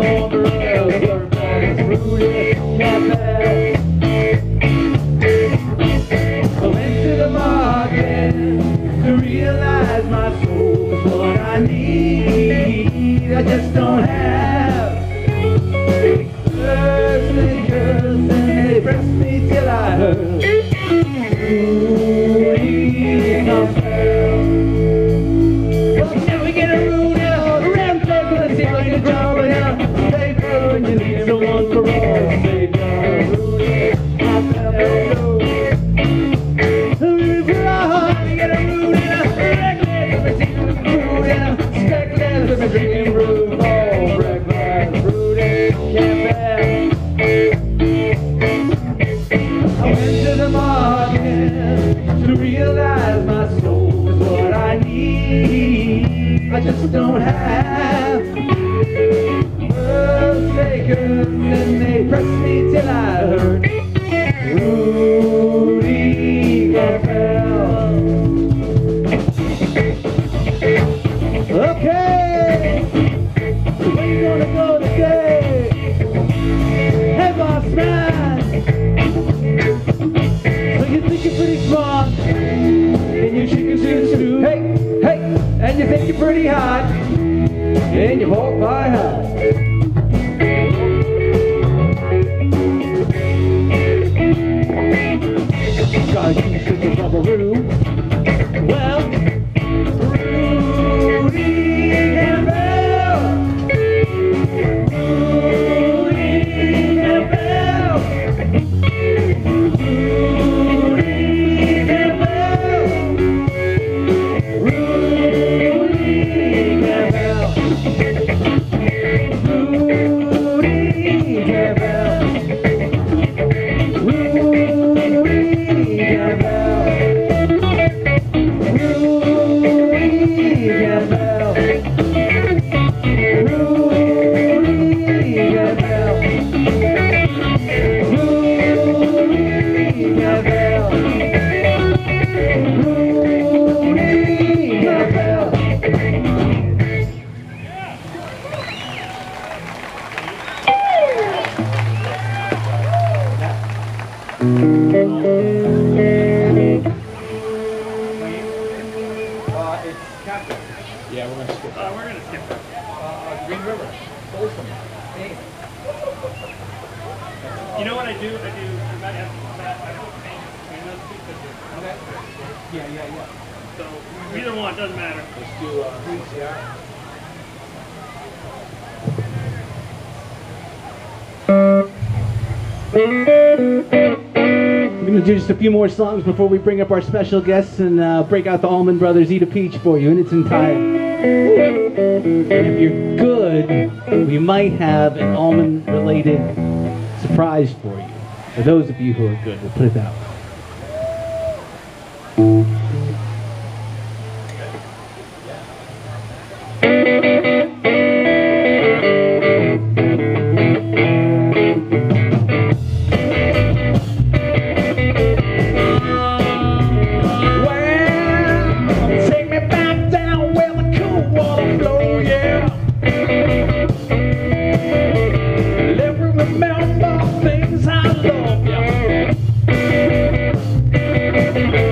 longer ever the market to realize my what I need. I just don't have. And they press me till I hurt. I have. Yeah, we're gonna skip. Uh, we're gonna skip that. Uh, Green River, Folsom. Maine. You know what I do? I do. You might have that. I put paint between those two because Yeah, yeah, yeah. So either one doesn't matter. Let's do, uh, VCR. We're going to do just a few more songs before we bring up our special guests and uh, break out the Allman Brothers Eat a Peach for you in its entirety. And if you're good, we might have an almond-related surprise for you. For those of you who are good, we'll put it that way. Thank you.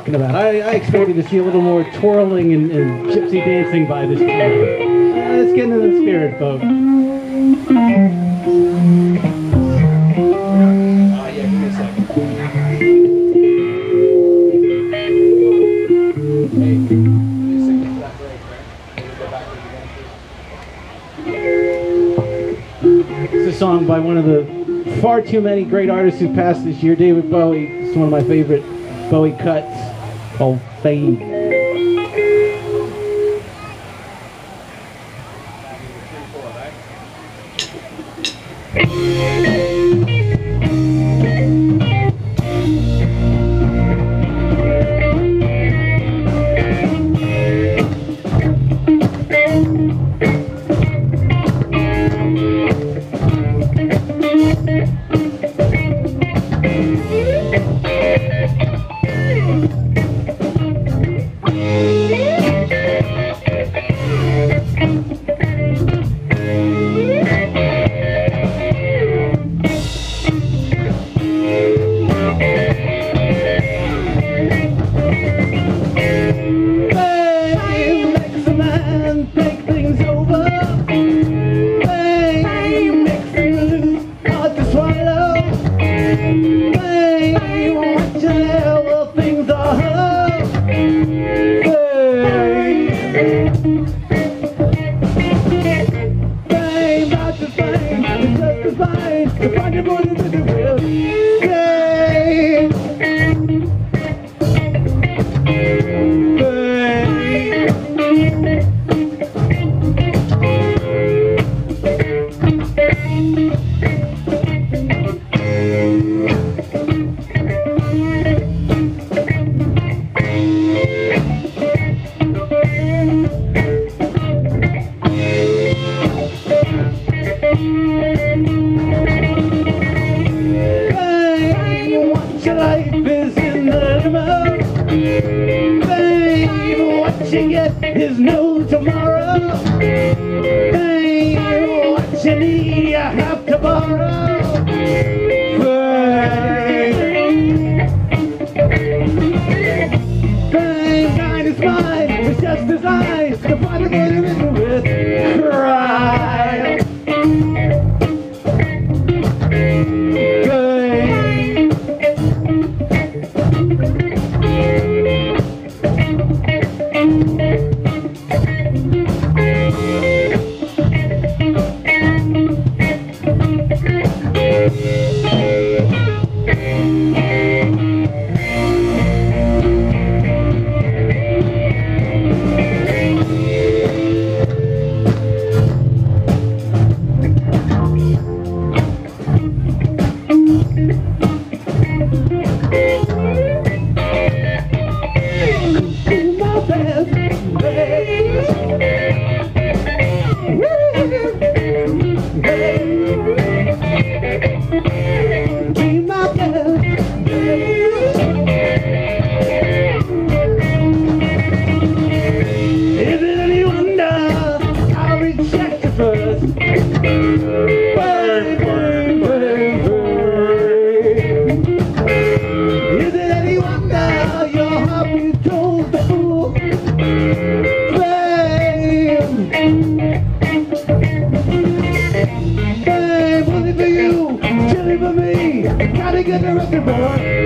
Talking about. I, I expected to see a little more twirling and, and gypsy dancing by this time. Uh, let's get into the spirit, folks. It's a song by one of the far too many great artists who passed this year, David Bowie. It's one of my favorite Bowie cuts 高飞 Need, you have to borrow. Chilly for me. Gotta get the record boy.